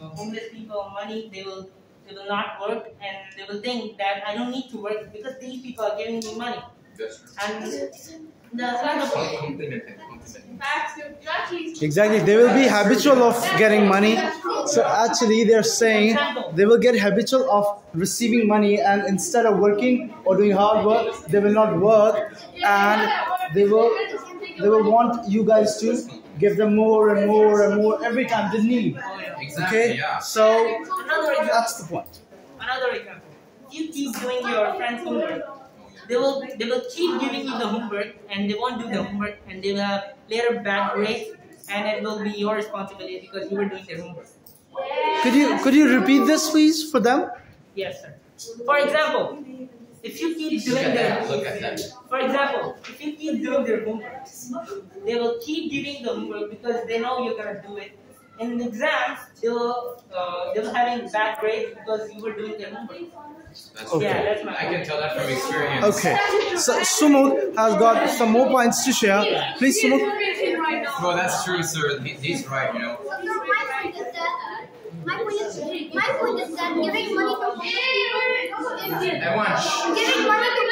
uh, homeless people money, they will they will not work and they will think that I don't need to work because these people are giving me money. That's true. And the another point. Compliment him. Compliment him. Exactly. They will be habitual of getting money. So actually, they're saying they will get habitual of receiving money, and instead of working or doing hard work, they will not work, and they will they will want you guys to give them more and more and more every time they need. Exactly. Okay. Yeah. So Another that's the point. Another example. If you keep doing your friend's homework, they will they will keep giving you the homework and they won't do the homework and they will have later bad grades and it will be your responsibility because you were doing their homework. Could you could you repeat this please for them? Yes, sir. For example, if you keep Look doing at their that. Look at that. for example, if you keep doing their homework, they will keep giving the homework because they know you're gonna do it. In exams, they will uh, they will having bad grades because you were doing their homework. That's Okay. Yeah, that's my I can tell that from experience. Okay. So Sumuk has got some more points to share. Please, Sumuk. Well, that's true, sir. He's right. You know. So my point is that my point is my point is that giving money to homeless people